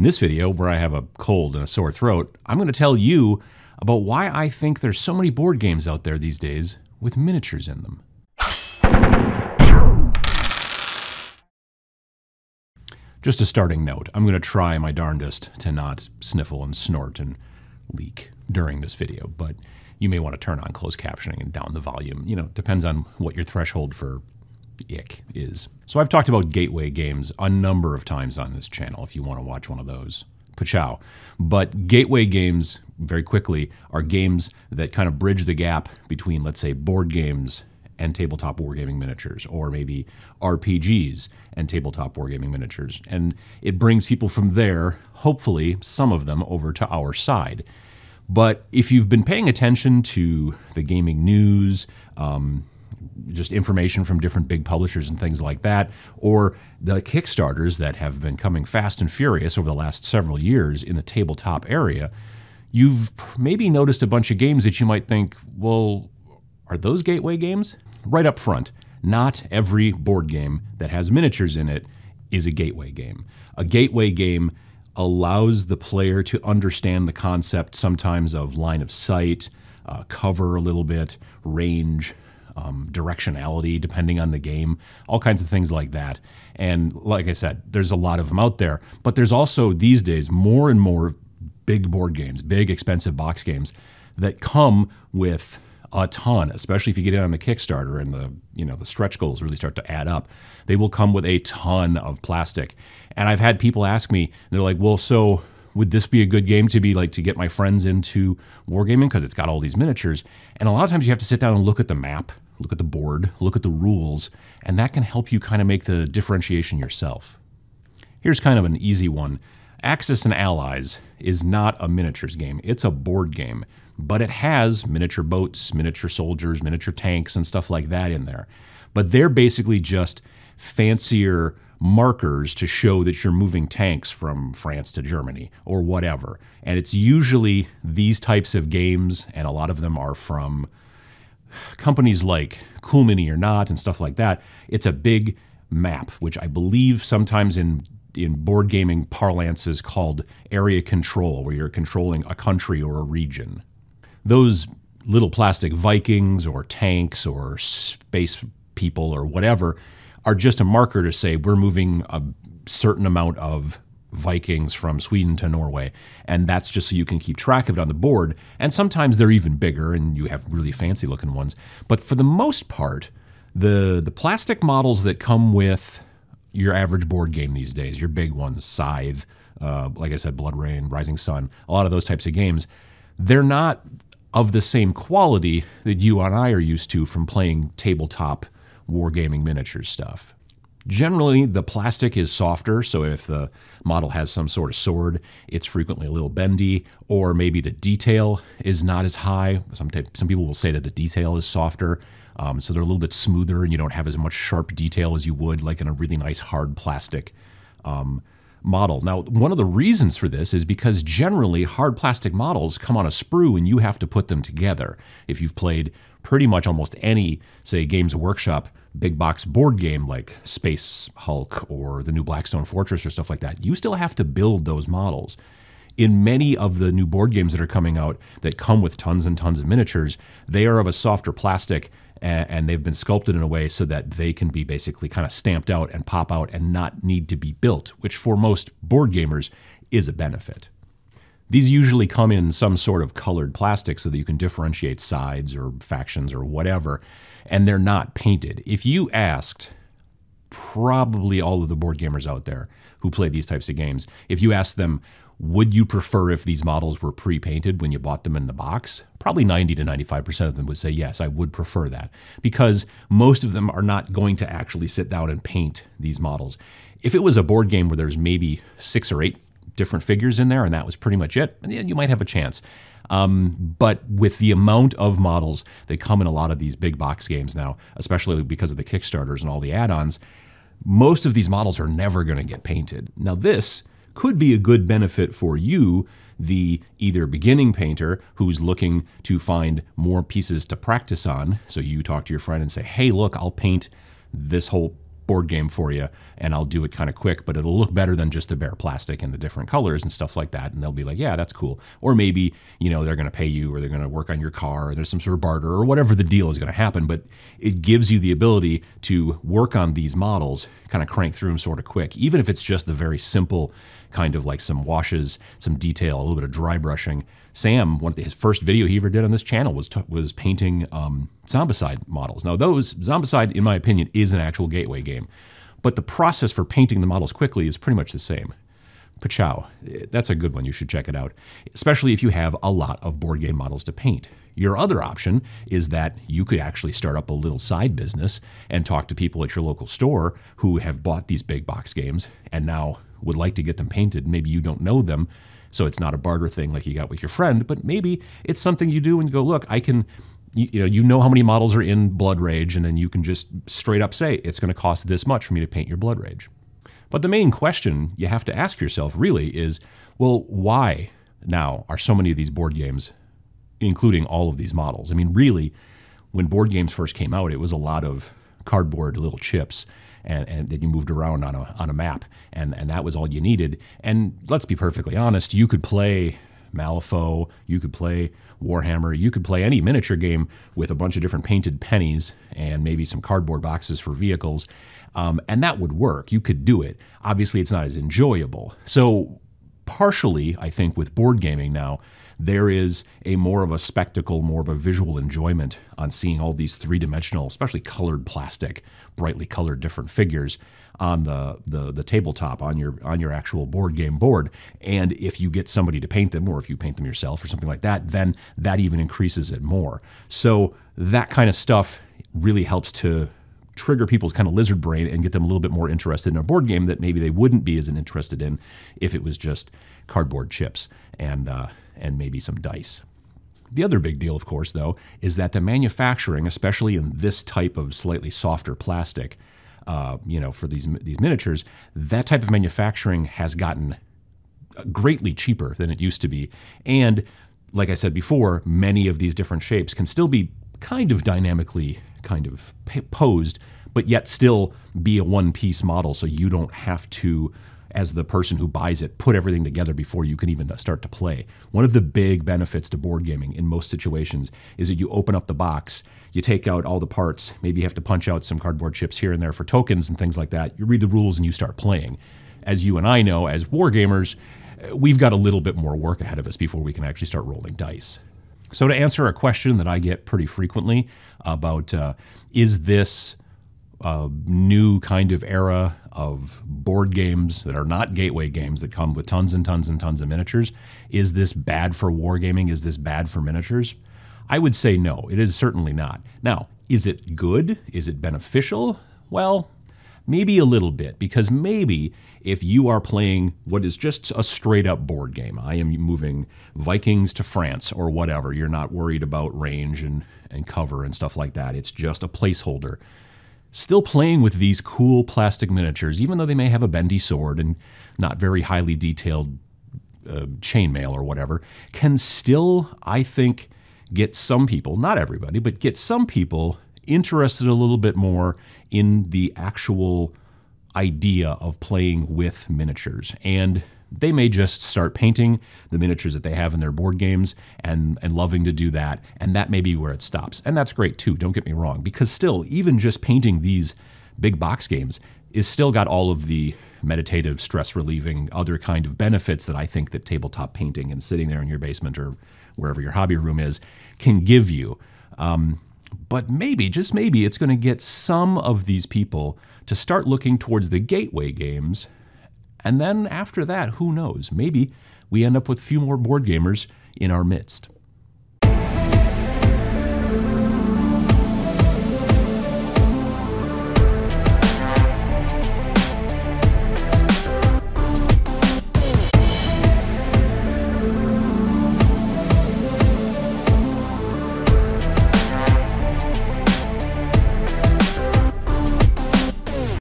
In this video, where I have a cold and a sore throat, I'm going to tell you about why I think there's so many board games out there these days with miniatures in them. Just a starting note, I'm going to try my darndest to not sniffle and snort and leak during this video, but you may want to turn on closed captioning and down the volume. You know, depends on what your threshold for ick is. So I've talked about gateway games a number of times on this channel if you want to watch one of those. Pachow. But gateway games, very quickly, are games that kind of bridge the gap between, let's say, board games and tabletop wargaming miniatures, or maybe RPGs and tabletop wargaming miniatures. And it brings people from there, hopefully, some of them, over to our side. But if you've been paying attention to the gaming news, um, just information from different big publishers and things like that, or the Kickstarters that have been coming fast and furious over the last several years in the tabletop area, you've maybe noticed a bunch of games that you might think, well, are those gateway games? right up front, not every board game that has miniatures in it is a gateway game. A gateway game allows the player to understand the concept sometimes of line of sight, uh, cover a little bit, range, um, directionality, depending on the game, all kinds of things like that. And like I said, there's a lot of them out there, but there's also these days more and more big board games, big expensive box games that come with a ton, especially if you get in on the Kickstarter and the you know the stretch goals really start to add up. They will come with a ton of plastic. And I've had people ask me, they're like, "Well, so would this be a good game to be like to get my friends into wargaming because it's got all these miniatures?" And a lot of times you have to sit down and look at the map, look at the board, look at the rules, and that can help you kind of make the differentiation yourself. Here's kind of an easy one. Axis and Allies is not a miniatures game. It's a board game but it has miniature boats, miniature soldiers, miniature tanks, and stuff like that in there. But they're basically just fancier markers to show that you're moving tanks from France to Germany or whatever. And it's usually these types of games, and a lot of them are from companies like Cool Mini or Not and stuff like that. It's a big map, which I believe sometimes in in board gaming parlance is called area control, where you're controlling a country or a region those little plastic Vikings or tanks or space people or whatever are just a marker to say we're moving a certain amount of Vikings from Sweden to Norway. And that's just so you can keep track of it on the board. And sometimes they're even bigger and you have really fancy looking ones. But for the most part, the, the plastic models that come with your average board game these days, your big ones, Scythe, uh, like I said, Blood Rage, Rising Sun, a lot of those types of games, they're not of the same quality that you and I are used to from playing tabletop wargaming miniature stuff. Generally, the plastic is softer, so if the model has some sort of sword, it's frequently a little bendy, or maybe the detail is not as high. Some, some people will say that the detail is softer, um, so they're a little bit smoother and you don't have as much sharp detail as you would like in a really nice hard plastic um, model. Now, one of the reasons for this is because generally hard plastic models come on a sprue and you have to put them together. If you've played pretty much almost any, say, Games Workshop big box board game like Space Hulk or the new Blackstone Fortress or stuff like that, you still have to build those models. In many of the new board games that are coming out that come with tons and tons of miniatures, they are of a softer plastic and they've been sculpted in a way so that they can be basically kind of stamped out and pop out and not need to be built, which for most board gamers is a benefit. These usually come in some sort of colored plastic so that you can differentiate sides or factions or whatever, and they're not painted. If you asked probably all of the board gamers out there who play these types of games, if you asked them, would you prefer if these models were pre-painted when you bought them in the box? Probably 90 to 95% of them would say yes, I would prefer that because most of them are not going to actually sit down and paint these models. If it was a board game where there's maybe six or eight different figures in there and that was pretty much it, and you might have a chance. Um, but with the amount of models that come in a lot of these big box games now, especially because of the Kickstarters and all the add-ons, most of these models are never going to get painted. Now this could be a good benefit for you, the either beginning painter who's looking to find more pieces to practice on. So you talk to your friend and say, hey, look, I'll paint this whole board game for you and I'll do it kind of quick, but it'll look better than just the bare plastic and the different colors and stuff like that. And they'll be like, yeah, that's cool. Or maybe, you know, they're going to pay you or they're going to work on your car or there's some sort of barter or whatever the deal is going to happen. But it gives you the ability to work on these models, kind of crank through them sort of quick, even if it's just the very simple kind of like some washes, some detail, a little bit of dry brushing. Sam, one of his first video he ever did on this channel was was painting um, Zombicide models. Now, those Zombicide, in my opinion, is an actual gateway game, but the process for painting the models quickly is pretty much the same. Pachow, that's a good one. You should check it out, especially if you have a lot of board game models to paint. Your other option is that you could actually start up a little side business and talk to people at your local store who have bought these big box games and now would like to get them painted. Maybe you don't know them, so it's not a barter thing like you got with your friend, but maybe it's something you do and you go, look, I can. You, you know, you know how many models are in Blood Rage, and then you can just straight up say it's going to cost this much for me to paint your Blood Rage. But the main question you have to ask yourself really is, well, why now are so many of these board games including all of these models? I mean, really, when board games first came out, it was a lot of cardboard little chips and, and that you moved around on a, on a map, and, and that was all you needed. And let's be perfectly honest, you could play Malifaux, you could play Warhammer, you could play any miniature game with a bunch of different painted pennies and maybe some cardboard boxes for vehicles, um, and that would work. You could do it. Obviously, it's not as enjoyable. So, partially, I think, with board gaming now, there is a more of a spectacle, more of a visual enjoyment on seeing all these three dimensional, especially colored plastic, brightly colored different figures on the, the the tabletop on your on your actual board game board. And if you get somebody to paint them, or if you paint them yourself, or something like that, then that even increases it more. So that kind of stuff really helps to trigger people's kind of lizard brain and get them a little bit more interested in a board game that maybe they wouldn't be as interested in if it was just cardboard chips and uh, and maybe some dice. The other big deal, of course, though, is that the manufacturing, especially in this type of slightly softer plastic, uh, you know, for these these miniatures, that type of manufacturing has gotten greatly cheaper than it used to be. And like I said before, many of these different shapes can still be kind of dynamically kind of posed, but yet still be a one-piece model, so you don't have to as the person who buys it, put everything together before you can even start to play. One of the big benefits to board gaming in most situations is that you open up the box, you take out all the parts, maybe you have to punch out some cardboard chips here and there for tokens and things like that. You read the rules and you start playing. As you and I know, as war gamers, we've got a little bit more work ahead of us before we can actually start rolling dice. So, to answer a question that I get pretty frequently about uh, is this a new kind of era of board games that are not gateway games that come with tons and tons and tons of miniatures. Is this bad for wargaming? Is this bad for miniatures? I would say no, it is certainly not. Now, is it good? Is it beneficial? Well, maybe a little bit, because maybe if you are playing what is just a straight up board game, I am moving Vikings to France or whatever, you're not worried about range and, and cover and stuff like that. It's just a placeholder still playing with these cool plastic miniatures, even though they may have a bendy sword and not very highly detailed uh, chainmail or whatever, can still, I think, get some people, not everybody, but get some people interested a little bit more in the actual idea of playing with miniatures. And they may just start painting the miniatures that they have in their board games and, and loving to do that. And that may be where it stops. And that's great too, don't get me wrong, because still, even just painting these big box games is still got all of the meditative, stress relieving, other kind of benefits that I think that tabletop painting and sitting there in your basement or wherever your hobby room is can give you. Um, but maybe, just maybe, it's going to get some of these people to start looking towards the gateway games and then after that, who knows? Maybe we end up with a few more board gamers in our midst.